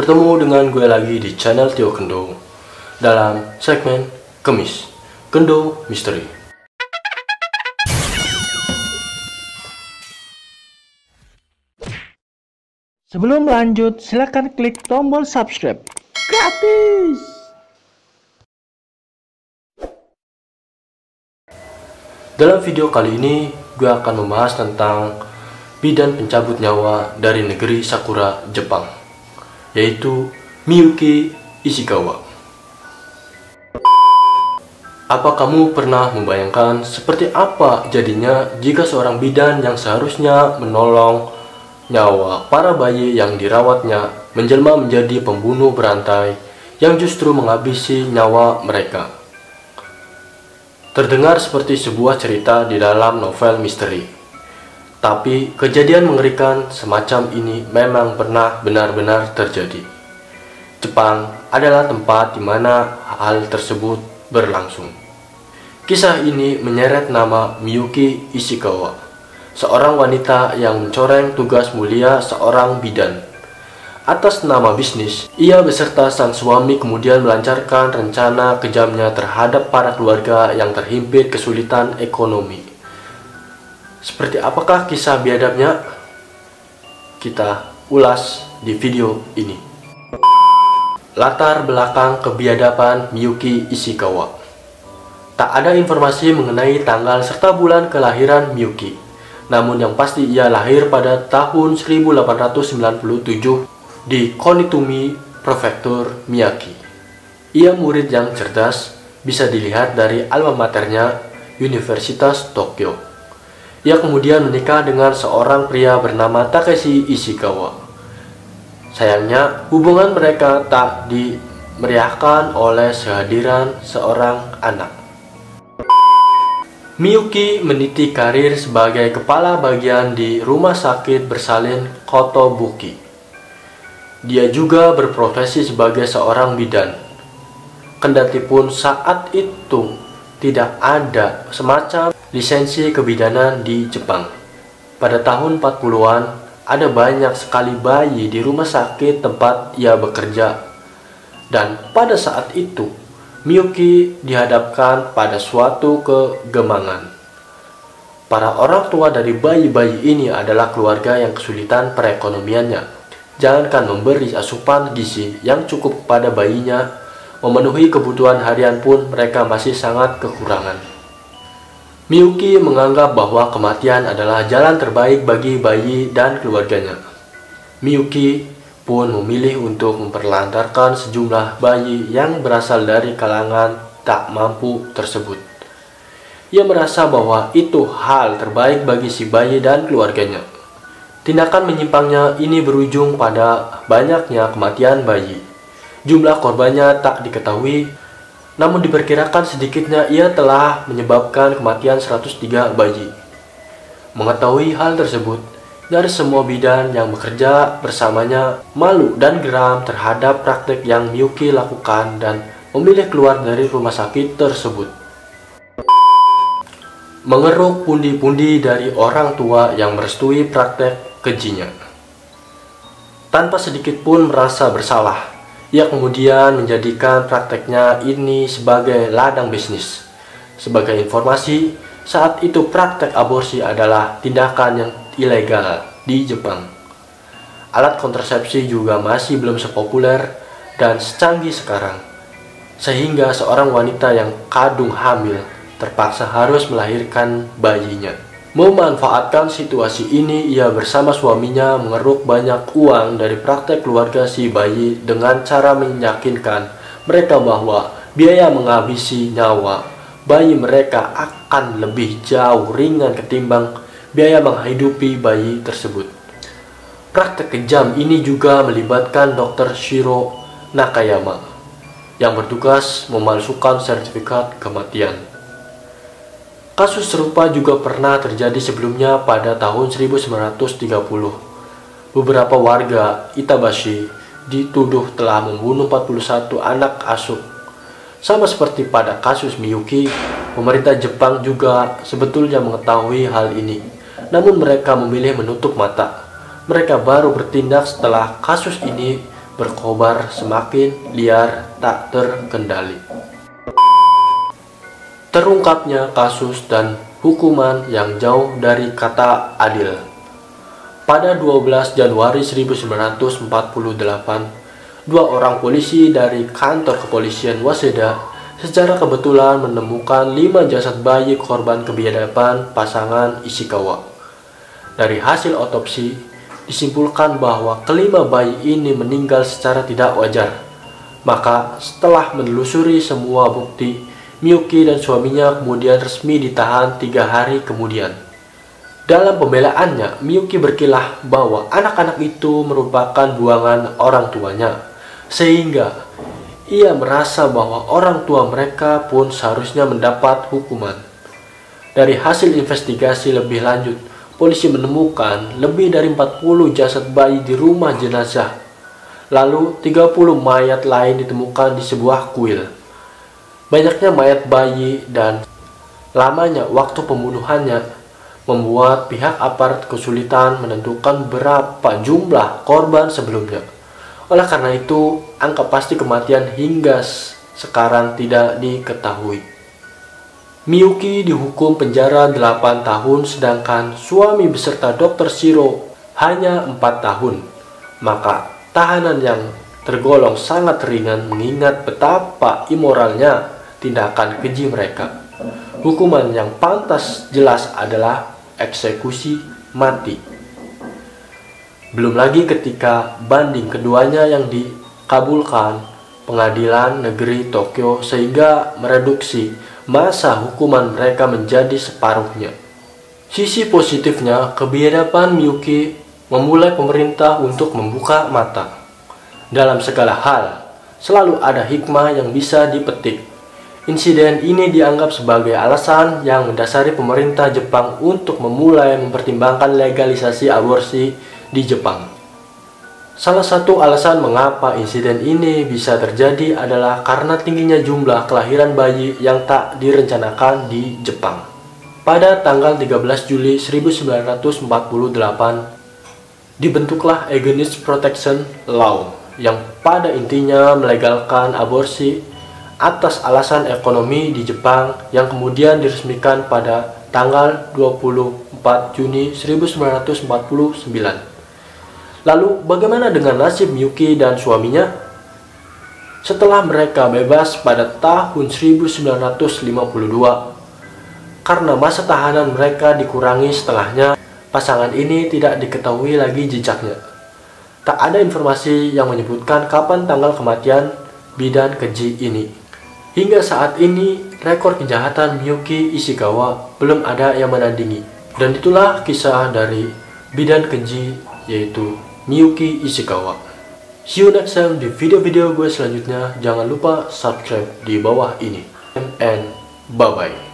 Bertemu dengan gue lagi di channel Tio Kendo dalam segmen Kemis Kendo Misteri. Sebelum lanjut, silakan klik tombol subscribe. Gratis! Dalam video kali ini, gue akan membahas tentang bidan pencabut nyawa dari negeri Sakura, Jepang, yaitu Miyuki Ishikawa. Apa kamu pernah membayangkan seperti apa jadinya jika seorang bidan yang seharusnya menolong nyawa para bayi yang dirawatnya menjelma menjadi pembunuh berantai yang justru menghabisi nyawa mereka? Terdengar seperti sebuah cerita di dalam novel misteri. Tapi kejadian mengerikan semacam ini memang pernah benar-benar terjadi. Jepang adalah tempat di mana hal tersebut berlangsung. Kisah ini menyeret nama Miyuki Ishikawa, seorang wanita yang mencoreng tugas mulia seorang bidan. Atas nama bisnis, ia beserta sang suami kemudian melancarkan rencana kejamnya terhadap para keluarga yang terhimpit kesulitan ekonomi. Seperti apakah kisah biadabnya? Kita ulas di video ini. Latar belakang kebiadaban Miyuki Ishikawa Tak ada informasi mengenai tanggal serta bulan kelahiran Miyuki. Namun yang pasti ia lahir pada tahun 1897 di Konitumi, Prefektur Miyagi. Ia murid yang cerdas, bisa dilihat dari alma maternya Universitas Tokyo. Ia kemudian menikah dengan seorang pria bernama Takeshi Ishikawa. Sayangnya, hubungan mereka tak dimeriahkan oleh kehadiran seorang anak. Miyuki meniti karir sebagai kepala bagian di rumah sakit bersalin Kotobuki. Dia juga berprofesi sebagai seorang bidan. Kendatipun saat itu tidak ada semacam lisensi kebidanan di Jepang. Pada tahun 40-an, ada banyak sekali bayi di rumah sakit tempat ia bekerja. Dan pada saat itu, Miyuki dihadapkan pada suatu kegemangan. Para orang tua dari bayi-bayi ini adalah keluarga yang kesulitan perekonomiannya. Jangankan memberi asupan gizi yang cukup pada bayinya, memenuhi kebutuhan harian pun mereka masih sangat kekurangan. Miyuki menganggap bahwa kematian adalah jalan terbaik bagi bayi dan keluarganya. Miyuki pun memilih untuk memperlantarkan sejumlah bayi yang berasal dari kalangan tak mampu tersebut. Ia merasa bahwa itu hal terbaik bagi si bayi dan keluarganya. Tindakan menyimpangnya ini berujung pada banyaknya kematian bayi. Jumlah korbannya tak diketahui, namun diperkirakan sedikitnya ia telah menyebabkan kematian 103 bayi. Mengetahui hal tersebut, dari semua bidan yang bekerja bersamanya malu dan geram terhadap praktek yang Miyuki lakukan dan memilih keluar dari rumah sakit tersebut. Mengeruk pundi-pundi dari orang tua yang merestui praktek kejinya. Tanpa sedikit pun merasa bersalah, ia kemudian menjadikan prakteknya ini sebagai ladang bisnis. Sebagai informasi, saat itu praktek aborsi adalah tindakan yang ilegal di Jepang. Alat kontrasepsi juga masih belum sepopuler dan secanggih sekarang, sehingga seorang wanita yang kadung hamil terpaksa harus melahirkan bayinya. Memanfaatkan situasi ini, ia bersama suaminya mengeruk banyak uang dari praktek keluarga si bayi dengan cara meyakinkan mereka bahwa biaya menghabisi nyawa bayi mereka akan lebih jauh ringan ketimbang biaya menghidupi bayi tersebut. Praktek kejam ini juga melibatkan Dr. Shiro Nakayama yang bertugas memalsukan sertifikat kematian. Kasus serupa juga pernah terjadi sebelumnya pada tahun 1930. Beberapa warga Itabashi dituduh telah membunuh 41 anak asuh. Sama seperti pada kasus Miyuki, pemerintah Jepang juga sebetulnya mengetahui hal ini namun mereka memilih menutup mata. Mereka baru bertindak setelah kasus ini berkobar semakin liar tak terkendali. Terungkapnya kasus dan hukuman yang jauh dari kata adil. Pada 12 Januari 1948, dua orang polisi dari kantor kepolisian Waseda secara kebetulan menemukan lima jasad bayi korban kebiadaban pasangan Ishikawa. Dari hasil otopsi, disimpulkan bahwa kelima bayi ini meninggal secara tidak wajar. Maka setelah menelusuri semua bukti, Miyuki dan suaminya kemudian resmi ditahan tiga hari kemudian. Dalam pembelaannya, Miyuki berkilah bahwa anak-anak itu merupakan buangan orang tuanya, sehingga ia merasa bahwa orang tua mereka pun seharusnya mendapat hukuman. Dari hasil investigasi lebih lanjut, polisi menemukan lebih dari 40 jasad bayi di rumah jenazah. Lalu 30 mayat lain ditemukan di sebuah kuil. Banyaknya mayat bayi dan lamanya waktu pembunuhannya membuat pihak aparat kesulitan menentukan berapa jumlah korban sebelumnya. Oleh karena itu, angka pasti kematian hingga sekarang tidak diketahui. Miyuki dihukum penjara 8 tahun sedangkan suami beserta dokter Shiro hanya 4 tahun. Maka tahanan yang tergolong sangat ringan mengingat betapa imoralnya tindakan keji mereka. Hukuman yang pantas jelas adalah eksekusi mati. Belum lagi ketika banding keduanya yang dikabulkan pengadilan negeri Tokyo sehingga mereduksi masa hukuman mereka menjadi separuhnya. Sisi positifnya, kebiadaban Miyuki memulai pemerintah untuk membuka mata. Dalam segala hal, selalu ada hikmah yang bisa dipetik Insiden ini dianggap sebagai alasan yang mendasari pemerintah Jepang untuk memulai mempertimbangkan legalisasi aborsi di Jepang. Salah satu alasan mengapa insiden ini bisa terjadi adalah karena tingginya jumlah kelahiran bayi yang tak direncanakan di Jepang. Pada tanggal 13 Juli 1948, dibentuklah Eugenism Protection Law yang pada intinya melegalkan aborsi atas alasan ekonomi di Jepang yang kemudian diresmikan pada tanggal 24 Juni 1949. Lalu bagaimana dengan nasib Miyuki dan suaminya? Setelah mereka bebas pada tahun 1952, karena masa tahanan mereka dikurangi setelahnya, pasangan ini tidak diketahui lagi jejaknya. Tak ada informasi yang menyebutkan kapan tanggal kematian bidan keji ini. Hingga saat ini, rekor kejahatan Miyuki Ishikawa belum ada yang menandingi. Dan itulah kisah dari bidan Kenji, yaitu Miyuki Ishikawa. See you next time di video-video gue selanjutnya. Jangan lupa subscribe di bawah ini. And bye-bye.